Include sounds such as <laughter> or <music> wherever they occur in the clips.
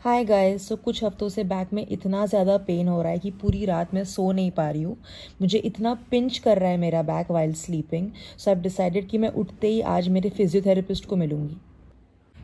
हाय guys so कुछ हफ्तों से बैक में इतना ज़्यादा पेन हो रहा है कि पूरी रात मैं सो नहीं पा रही हूँ। मुझे इतना पिंच कर रहा है मेरा back while sleeping so I decided कि मैं उठते ही आज मेरे फिजियोथेरेपिस्ट को मिलूँगी।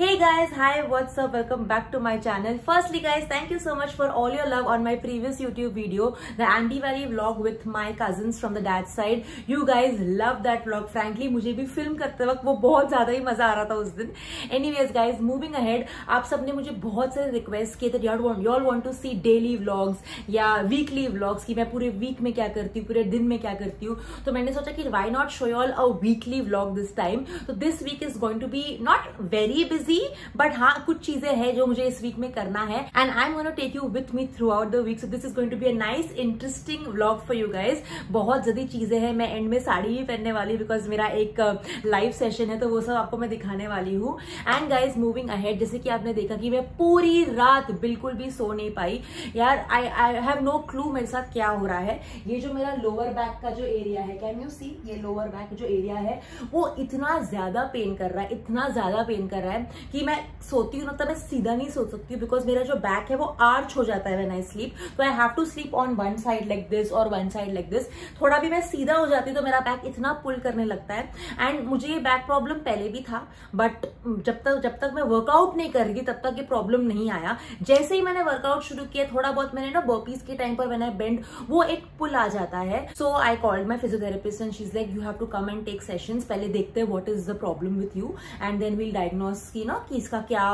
Hey guys, hi, what's up? Welcome back to my channel. Firstly guys, thank you so much for all your love on my previous YouTube video, the Andy Valley vlog with my cousins from the dad side. You guys love that vlog. Frankly, मुझे भी film करते वक्त वो बहुत ज़्यादा ही मज़ा आ रहा था उस दिन. Anyways guys, moving ahead, आप सबने मुझे बहुत सारे रिक्वेस्ट किए थे यार you all want to see daily vlogs या weekly vlogs कि मैं पूरे वीक में क्या करती हूँ पूरे दिन में क्या करती हूँ तो मैंने सोचा कि why not show you all a weekly vlog this time. So this week is going to be not very busy but हाँ कुछ चीज़ें हैं जो मुझे इस वीक में करना है। And I am gonna take you with me throughout the week so this is going to be a nice interesting vlog for you guys बहुत जल्दी चीज़ें हैं। मैं एंड में साड़ी भी पहनने वाली बिकॉज़ मेरा एक लाइव uh, सेशन है तो वो सब आपको मैं दिखाने वाली हूँ। एंड गाइज़ मूविंग अहेड जैसे कि आपने देखा कि मैं पूरी रात बिल्कुल भी सो नहीं पाई। यार I I have no clue मेरे साथ क्या हो रहा है। ये जो मेरा लोअर बैक का जो एरिया है कैन यू सी ये लोअर बैक जो एरिया है वो इतना ज़्यादा पेन कर रहा है इतना ज़्यादा पेन कर रहा है। कि मैं सोती हूँ ना तो मैं सीधा नहीं सो सकती हूँ बिकॉज़ मेरा जो बैक है वो आर्च हो जाता है वेन आई स्लीप तो I have to sleep on one side like this और वन साइड लाइक दिस थोड़ा भी मैं सीधा हो जाती हूँ तो मेरा बैक इतना पुल करने लगता है. एंड मुझे ये बैक प्रॉब्लम पहले भी था बट जब तक जब तक मैं वर्कआउट नहीं कर रही तब तक ये प्रॉब्लम नहीं आया. जैसे ही मैंने वर्कआउट शुरू किया, थोड़ा बहुत मैंने ना बर्पीज के टाइम पर मैंने बेंड वो एक पुल आ जाता है. So I called my physiotherapist and she's like you have to come and take session पहले देखते हैं what is the problem with you and then we'll diagnose की ना कि इसका क्या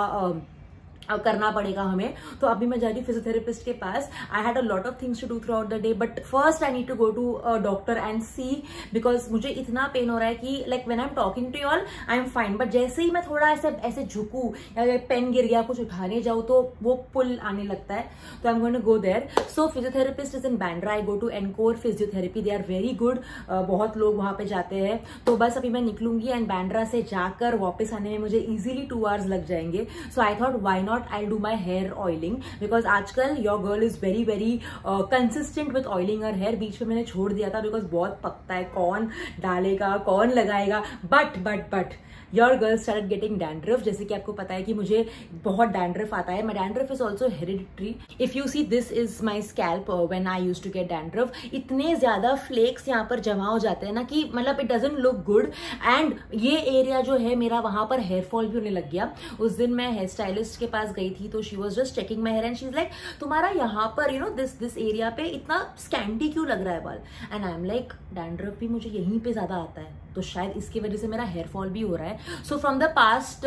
करना पड़ेगा हमें। तो अभी मैं जा रही फिजियोथेरेपिस्ट के पास। I had a lot of things to do throughout the day but first I need to go to doctor and see because मुझे इतना पेन हो रहा है कि like when I am talking to all I am fine but जैसे ही मैं थोड़ा ऐसे ऐसे झुकू, या पेन गिर गया, कुछ उठाने जाऊँ तो वो पुल आने लगता है। तो I am going go there so physiotherapist is in Bandra I go to Encore physiotherapy they are very good बहुत लोग वहाँ पे जाते हैं। तो बस अभी मैं निकलूँगी एंड बैंड्रा से जाकर वापस आने में मुझे इजिली टू आवर्स लग जाएँगे। So I thought why not not I do my hair oiling because आजकल your girl is very very consistent with oiling her hair बीच में मैंने छोड़ दिया था बिकॉज़ बहुत पकता है, कौन डालेगा, कौन लगाएगा? But but but your girl start getting dandruff जैसे कि आपको पता है कि मुझे बहुत डैंड्रफ आता है. My dandruff is also hereditary if you see this is my scalp when I use to get dandruff इतने ज़्यादा फ्लेक्स यहाँ पर जमा हो जाते हैं ना कि मतलब it doesn't look good and ये एरिया जो है, मेरा वहाँ पर हेयर फॉल भी होने लग गया. उस दिन मैं हेयर स्टाइलिस्ट के पास गई थी तो she was just checking my hair and she is like तुम्हारा यहाँ पर you know this this area पे इतना स्कैंडी क्यों लग रहा है, बाल? And I am like dandruff भी मुझे यहीं पे ज़्यादा आता है. तो शायद इसकी वजह से मेरा हेयर फॉल भी हो रहा है. So from the past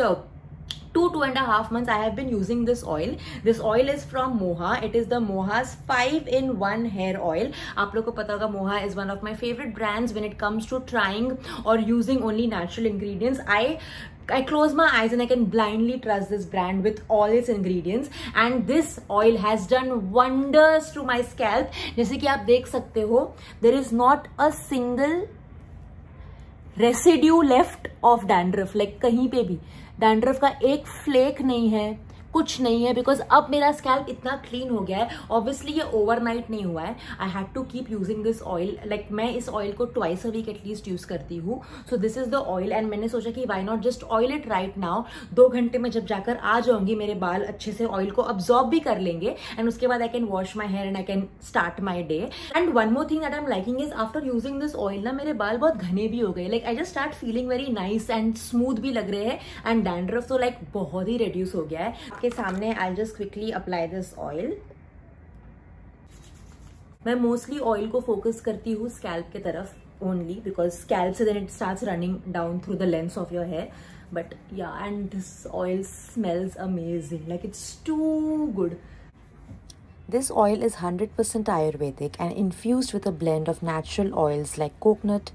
two two and half month I have been using this oil this oil is from Moha it is the Moha's five in one hair oil आप लोग को पता होगा Moha is one of my favourite brands when it comes to trying और using only natural ingredients I I close my eyes and I can blindly trust this brand with all is ingredients and this oil has done wonders to my scalp जैसे कि आप देख सकते हो there is not a single residue left of dandruff like कहीं पे भी। Dandruff का एक फ्लेक नहीं है कुछ नहीं है बिकॉज़ अब मेरा स्कैल्प इतना क्लीन हो गया है। ऑब्वियसली ये ओवरनाइट नहीं हुआ है। I had to keep using this oil like मैं इस ऑयल को twice a week at least use करती हूँ। So this is the oil and मैंने सोचा कि why not just oil it right now दो घंटे में जब जाकर आ जाऊँगी, मेरे बाल अच्छे से ऑयल को अब्जॉर्ब भी कर लेंगे। एंड उसके बाद I can wash my hair and I can start my day and one more thing that I am liking is after using this oil ना मेरे बाल बहुत घने भी हो गए। Like I just start feeling very nice and smooth भी लग रहे हैं एंड डैंड्रफ तो लाइक बहुत ही रिड्यूस हो गया है। आपके सामने I just quickly apply this oil मैं मोस्टली ऑयल को फोकस करती हूँ स्कैल्प के तरफ़ ओनली बिकॉज़ स्कैल्प से then it start running down through the lengths of your hair but yeah and this oil smells amazing like it's too good this oil is hundred percent ayurvedic and infuse with a blend of natural oils like coconut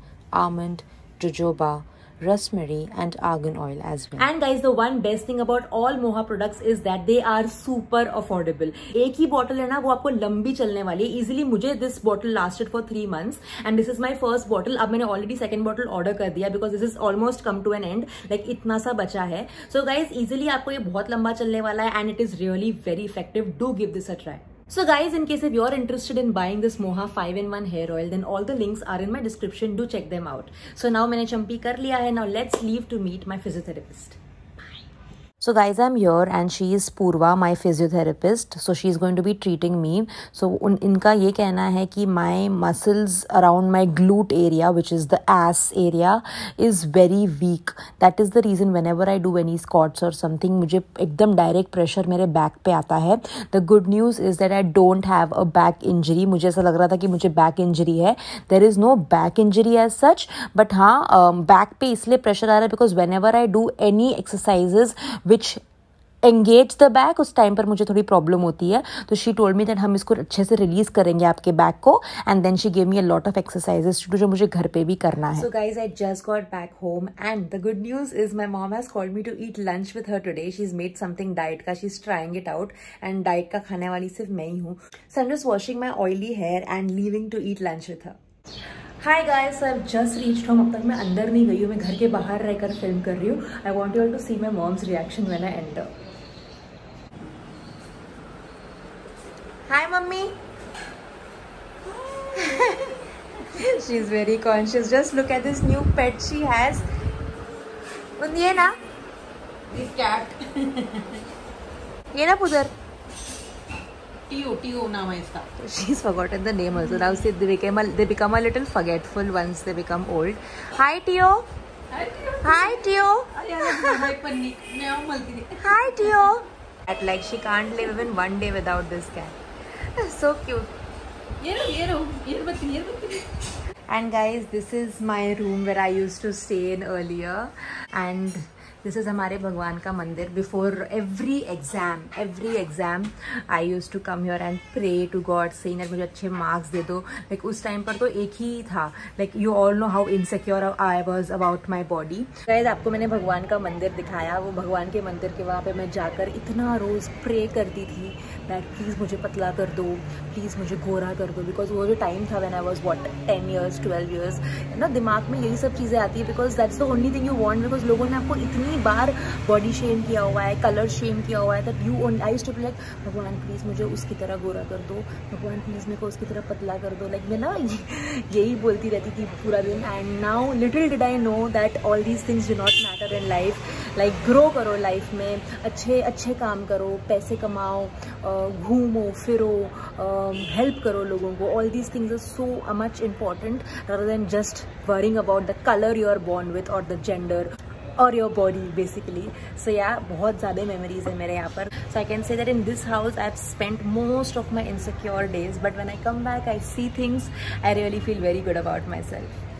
almond jojoba rosemary and argan oil as well. And guys, the one best thing about all moha products is that they are super affordable. एक ही bottle है ना, वो आपको लंबी चलने वाली है। इजिली मुझे this bottle lasted for three months and this is my first bottle अब मैंने ऑलरेडी सेकंड बॉटल ऑर्डर कर दिया because this is almost come to an end like इतना सा बचा है। सो गाइज़ इजिली आपको ये बहुत लंबा चलने वाला है and it is really very effective do give this a try So guys, in case if you're interested in buying this Moha 5-in-1 hair oil, then all the links are in my description. Do check them out. So now मैंने चंपी कर लिया है. Now let's leave to meet my physiotherapist. So guys I am your and she is Purva my physiotherapist so she is going to be treating me so उन इनका ये कहना है कि my muscles around my glute area which is the ass area is very weak that is the reason whenever I do any squats और something मुझे एकदम direct pressure मेरे बैक पे आता है. The good news is that I don't have a back injury मुझे ऐसा लग रहा था कि मुझे बैक इंजरी है. There is no back injury as such but हाँ बैक पे इसलिए प्रेशर आ रहा है because whenever I do any exercises which which engage the back उस टाइम पर मुझे थोड़ी प्रॉब्लम होती है। तो शी टोल्ड मी दैट हम इसको अच्छे से रिलीज़ करेंगे आपके बैक को and then she gave me a lot of exercises to जो मुझे घर पे भी करना है। So guys I just got back home and the good news is my mom has called me to eat lunch with her today she is made something diet का she is trying it out and diet का खाने वाली सिर्फ़ मैं ही हूँ। So am just washing my oily hair and leaving to eat lunch with her hi guys I just reach home अब तक मैं अंदर नहीं गई हूँ मैं घर के बाहर रहकर फ़िल्म कर रही हूँ. I want you to see my mom's reaction when I enter hi mummy. She is very conscious just look at this new pet she has ये ना ये ना पुदर. Tio, Tio now is So she's forgotten the name also. Now see, they became a, they become a little forgetful once they become old. Hi Tio. Hi Tio. Hi Tio. Hi Tio. At like she can't live even one day without this cat. <laughs> so cute. And guys, this is my room where I used to stay in earlier. And this is हमारे भगवान का मंदिर. Before every exam every exam I use to come your and pray to God से मुझे अच्छे marks दे दो. Like like, उस टाइम पर तो एक ही था. Like you all know how insecure I was about my body शायद आपको मैंने भगवान का मंदिर दिखाया. वो भगवान के मंदिर के वहाँ पे मैं जाकर इतना रोज़ प्रे करती थी. दैट प्लीज़ मुझे पतला कर दो प्लीज़ मुझे गोरा कर दो बिकॉज़ वो जो टाइम था when I was what ten years twelve years ना दिमाग में यही सब चीज़ें आती है because that's the only thing you want because लोगों ने आपको इतनी बार बॉडी शेम किया हुआ है कलर शेम किया हुआ है that you I to like भगवान प्लीज़ मुझे उसकी तरह गोरा कर दो, भगवान प्लीज़ मेरे को उसकी तरह पतला कर दो. लाइक मैं ना <laughs> यही बोलती रहती थी पूरा दिन and now little did I know that all these things do not matter in life like grow करो लाइफ में, अच्छे अच्छे काम करो, पैसे कमाओ घूमो, फिरो हेल्प करो लोगों को। All these things are so much important rather than just worrying about the color you are born with or the gender और योर बॉडी बेसिकली सो या बहुत ज़्यादा मेमोरीज है मेरे यहाँ पर। So I can say that in this house I spent most of my insecure days but when I come back I see things I really feel very good about myself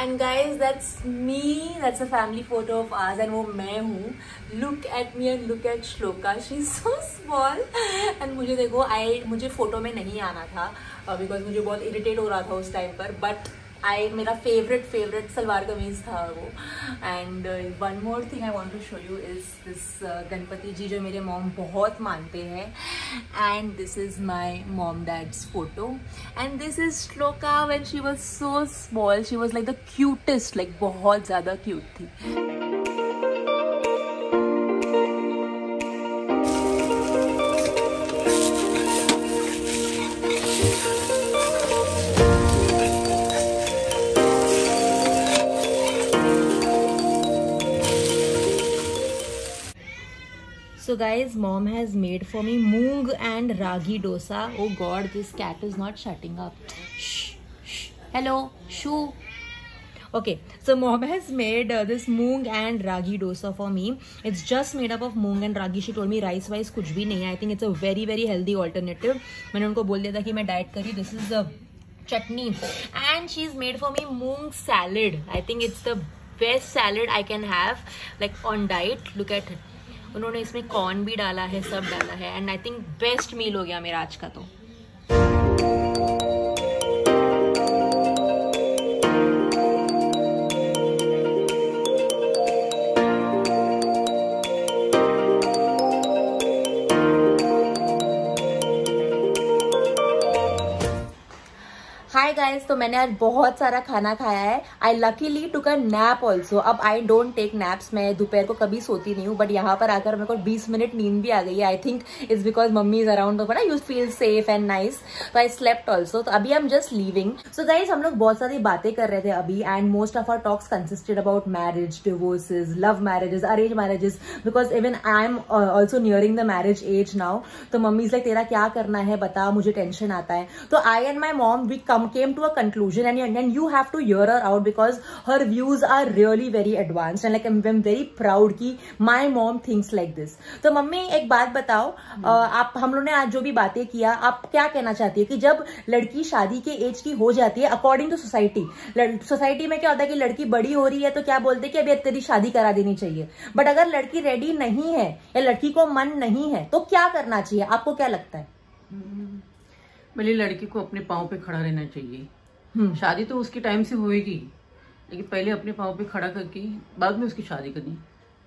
and guys that's me that's a family photo of आज and वो मैं हूँ. Look at me and look at Shloka she so small and मुझे देखो आई मुझे photo में नहीं आना था बिकॉज़ uh, मुझे बहुत इरिटेट हो रहा था उस टाइम पर. बट आई मेरा फेवरेट फेवरेट सलवार कमीज था वो. And one more thing I want to show you is this Ganpati ji जो मेरे मॉम बहुत मानते हैं. And this is my mom dad's photo and this is Shloka when she was so small she was like the cutest like बहुत ज़्यादा cute थी. So guys mom has made for me moong and ragi dosa oh god this cat is not shutting up hello shoo okay so mom has made this moong and ragi dosa for me it's just made up of moong and ragi she told me rice wise कुछ भी नहीं है. I think it's a very very healthy alternative मैंने उनको बोल दिया था कि मैं डाइट करी this is a chutney. And she is made for me moong salad I think it's the best salad I can have like on diet look at उन्होंने इसमें कॉर्न भी डाला है, सब डाला है and I think best meal हो गया मेरा आज का तो। गाइस तो मैंने आज बहुत सारा खाना खाया है। I luckily too a nap also अब आई डोंट टेक नैप्स मैं दोपहर को कभी सोती नहीं हूँ बट यहाँ पर आकर मेरे को 20 मिनट नींद भी आ गई है। I think is because mummy is around बड़ा you feel safe and nice तो आई स्लेप्ट ऑल्सो तो अभी I am just living so guys हम लोग बहुत सारी बातें कर रहे थे अभी and most of our talks consisted about marriage divorces love marriages arranged marriages because even I am also nearing the marriage age now तो मम्मी लाइक तेरा क्या करना है? बता, मुझे टेंशन आता है. तो I and my mom we come came to a conclusion and, and you have to hear her out because her views are really very advanced and like I'm, I'm very proud कि my mom thinks like this. तो mummy एक बात बताओ hmm. आप हम लोग ने आज जो भी बातें किया आप क्या कहना चाहती है कि जब लड़की शादी के एज की हो जाती है अकॉर्डिंग टू सोसाइटी सोसाइटी में क्या होता है कि लड़की बड़ी हो रही है तो क्या बोलते कि अभी तेरी शादी करा देनी चाहिए बट अगर लड़की रेडी नहीं है या लड़की को मन नहीं है तो क्या करना चाहिए आपको क्या लगता है पहले लड़की को अपने पाँव पे खड़ा रहना चाहिए। हम्म। शादी तो उसके टाइम से होएगी लेकिन पहले अपने पाँव पे खड़ा करके बाद में उसकी शादी करनी।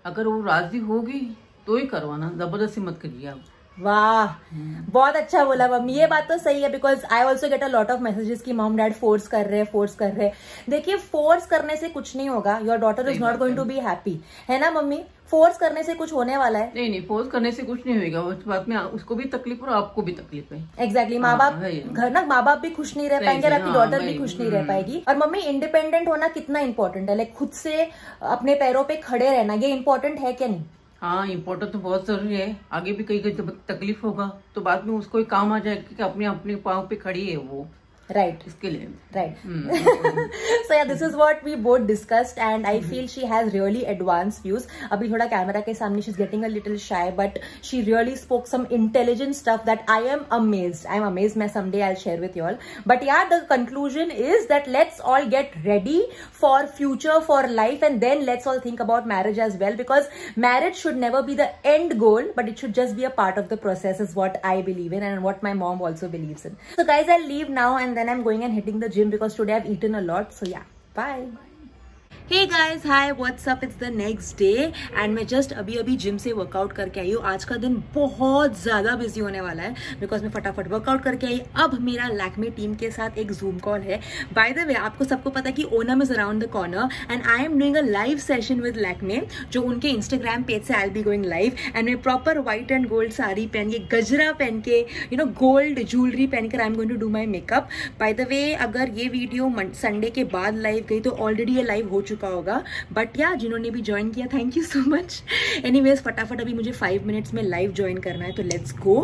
अगर वो राज़ी होगी तो ही करवाना ज़बरदस्ती मत करिए आप। वाह। बहुत अच्छा बोला मम्मी ये बात तो सही है because I also get a lot of messages की मॉम डैड फोर्स कर रहे हैं फोर्स कर रहे हैं। देखिए फोर्स करने से कुछ नहीं होगा your daughter is not going to be happy है ना मम्मी? फोर्स करने से कुछ होने वाला है। नहीं नहीं फोर्स करने से कुछ नहीं होगा उस बात में उसको भी तकलीफ़ और आपको भी तकलीफ़ है। एग्जैक्टली माँ बाप घर ना माँ बाप भी खुश नहीं रह पाएँगे और आपकी डॉटर भी खुश नहीं रह हम्म। पाएगी। और मम्मी इंडिपेंडेंट होना कितना इंपॉर्टेंट है? लाइक खुद से अपने पैरों पे खड़े रहना ये इंपॉर्टेंट है क्या नहीं? हाँ इम्पोर्टेंट तो बहुत ज़रूरी है। आगे भी कहीं कहीं तकलीफ़ होगा तो बाद में उसको काम आ जाएगा कि अपने अपने पाँव पे खड़ी है वो। right. iske right. <laughs> so yeah this is what we both discussed and i feel she has really advanced views. abhi thoda camera ke samne she's getting a little shy but she really spoke some intelligent stuff that i am amazed. I'm amazed main someday i'll share with you all. But yeah the conclusion is that let's all get ready for future for life and then let's all think about marriage as well because marriage should never be the end goal but it should just be a part of the process is what i believe in and what my mom also believes in. So guys i'll leave now and then I'm going and hitting the gym because today I've eaten a lot. So yeah, bye. Hey guys hi what's up it's the next day and मैं just अभी अभी gym से workout करके आई हूँ। आज का दिन बहुत ज़्यादा बिज़ी होने वाला है बिकॉज़ मैं फटाफट वर्कआउट करके आई। अब मेरा लैकमे टीम के साथ एक जूम कॉल है। बाय द वे आपको सबको पता है कि Onam is around the corner and I am doing a live session with Lakme जो उनके इंस्टाग्राम पेज से I be going live and मैं proper white and gold sari पहन के, गजरा पहन के यू नो गोल्ड ज्वेलरी पहनकर I am going to do my makeup by the way अगर ये वीडियो संडे के बाद लाइव गई तो ऑलरेडी ये लाइव हो चुका चुका होगा। बट या जिन्होंने भी ज्वाइन किया thank you so much anyways फटाफट अभी मुझे फाइव मिनट्स में लाइव ज्वाइन करना है तो let's go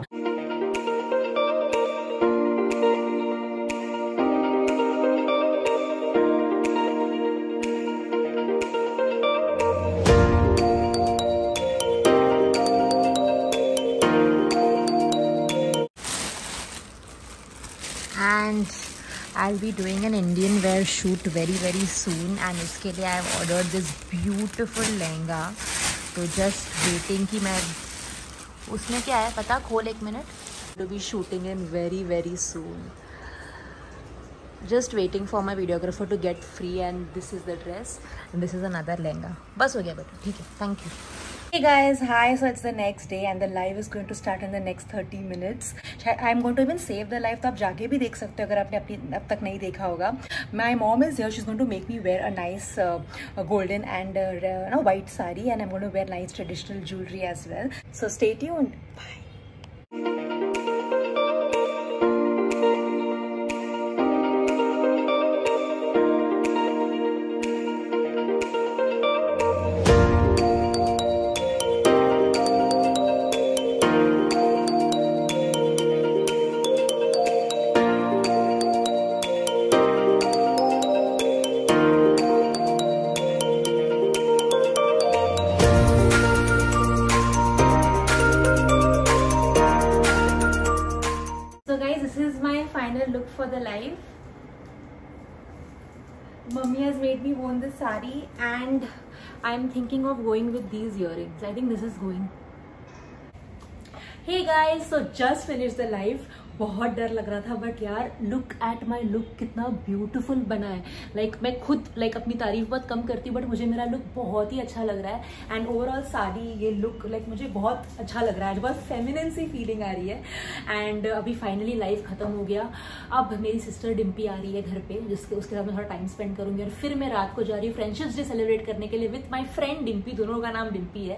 I be doing an Indian wear shoot very very soon and उसके लिए I order this beautiful lehenga तो जस्ट वेटिंग की मैं उसमें क्या है? पता? खोल एक minute. To be shooting in very very soon just waiting for my videographer to get free and this is the dress and this is another lehenga बस हो गया बेटा। ठीक है। Thank you Hey guys, hi. So it's the next day and the live is going to start in the next 30 minutes. I'm going to even save the live तो आप जाके भी देख सकते हो अगर आपने अपनी अब तक नहीं देखा होगा My mom is here. She's going to make me wear a nice uh, golden and uh, no, white sari and I'm going to wear nice traditional jewelry as well. So stay tuned. Bye. Earrings. I think this is going. Hey guys, so just finished the live. बहुत डर लग रहा था but यार look at my look कितना beautiful बना है। Like like, मैं खुद लाइक like, अपनी तारीफ़ बहुत कम करती हूँ बट मुझे मेरा लुक बहुत ही अच्छा लग रहा है। एंड ओवरऑल साड़ी ये लुक लाइक like, मुझे बहुत अच्छा लग रहा है। बहुत फेमिनिन सी फीलिंग आ रही है। एंड अभी फाइनली लाइफ खत्म हो गया। अब मेरी सिस्टर डिम्पी आ रही है घर पे जिसके उसके साथ मैं थोड़ा टाइम स्पेंड करूँगी। और फिर मैं रात को जा रही हूँ फ्रेंडशिप्स डे सेलिब्रेट करने के लिए विथ माई फ्रेंड डिम्पी। दोनों का नाम डिम्पी है।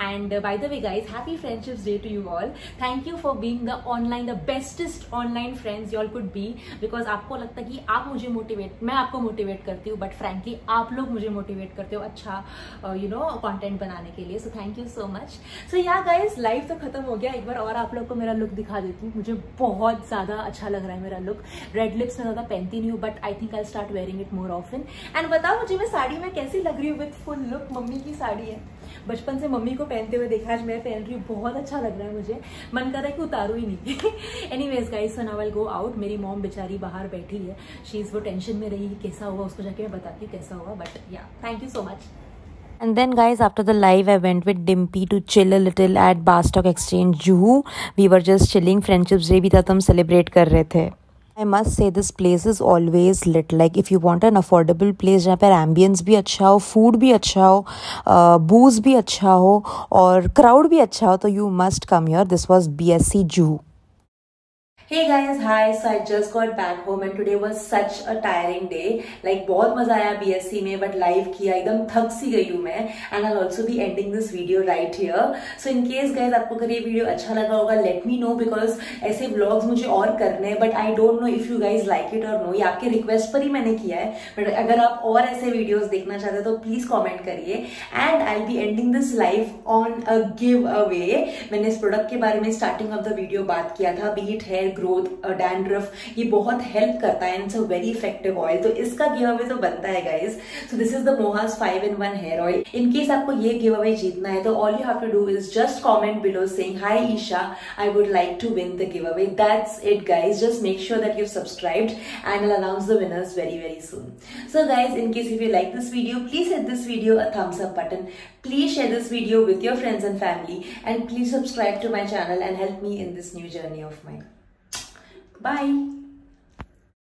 And by the way guys happy friendships day to you all thank you for being the online the bestest online friends you all could be because आपको लगता है कि आप मुझे मोटिवेट मैं आपको मोटिवेट करती हूँ बट फ्रेंकली आप लोग मुझे मोटिवेट करते हो अच्छा यू नो कॉन्टेंट बनाने के लिए. So thank you so much so yeah guys life तो खत्म हो गया. एक बार और आप लोग को मेरा लुक दिखा देती हूँ. मुझे बहुत ज़्यादा अच्छा लग रहा है मेरा लुक रेड लिप्स में ज़्यादा पहनती नहीं हूँ but I think I start wearing it more often and बताओ, मुझे मैं साड़ी में कैसी लग रही हूँ विथ फुल लुक मम्मी की साड़ी है. बचपन से मम्मी को पहनते हुए देखा आज मैं पहन रही हूँ। बहुत अच्छा लग रहा है मुझे। मन कर रहा है कि उतारू ही नहीं। Anyways guys so now we'll go out मेरी मॉम बेचारी बाहर बैठी है। शी इज़ वो टेंशन में रही कैसा हुआ उसको जाके मैं बताती हूँ कैसा हुआ but yeah thank you so much And then, guys, after the live, I went with Dimpy to chill a little at Bastock Exchange, Juhu. We were just chilling. Friendships Day भी था तो celebrate कर रहे थे। I must say this place is always lit like if you want an affordable place जहाँ पर ambience भी अच्छा हो फ़ूड भी अच्छा हो बूज भी अच्छा हो, और क्राउड भी अच्छा हो तो you must come your this was B S C zoo Hey guys, hi. So I just got back home and today was such a tiring day. Like बहुत मज़ा आया BSc में but live किया एकदम थक सी गई हूँ मैं and I'll also be ending this video right here. So in case guys आपको अगर ये वीडियो अच्छा लगा होगा let me know because ऐसे vlogs मुझे और करने हैं but I don't know if you guys like it or no. ये आपके request पर ही मैंने किया है but अगर आप और ऐसे videos देखना चाहते हैं तो please comment करिए and I'll be ending this live on a giveaway. मैंने इस product के बारे में starting of the video बात किया था be it hair growth dandruff ये बहुत हेल्प करता है it's a very effective oil तो इसका गिव अवे तो बनता है guys so this is the Mohas five in one hair oil in case आपको ये गिव अवे जीतना है तो all you have to do is just comment below saying hi Isha I would like to win the giveaway that's it guys just make sure that you subscribe and I'll announce the winners very very soon so guys in case if you like this video please hit this video a thumbs up button please share this video with your friends and family and please subscribe to my channel and help me in this new journey of my bye